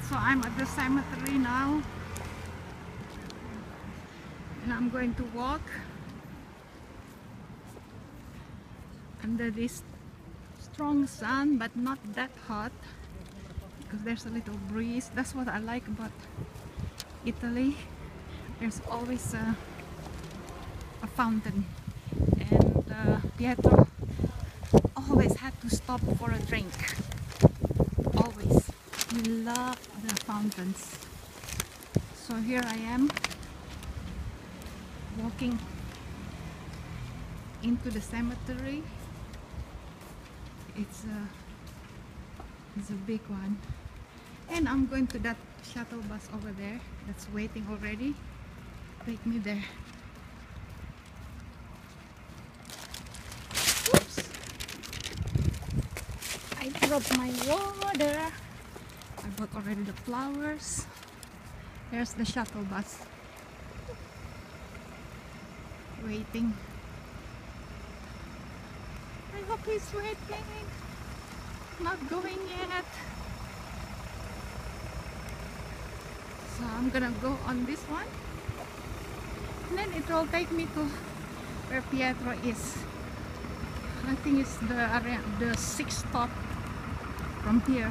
so I'm at the cemetery now. And I'm going to walk under this strong sun but not that hot because there's a little breeze. That's what I like about Italy. There's always a, a fountain. And uh, Pietro always had to stop for a drink love the fountains. So here I am walking into the cemetery. It's a it's a big one. And I'm going to that shuttle bus over there that's waiting already. Take me there. Oops. I dropped my water Bought already the flowers. There's the shuttle bus. Waiting. I hope he's waiting not going yet. So I'm gonna go on this one. And then it will take me to where Pietro is. I think it's the the sixth stop from here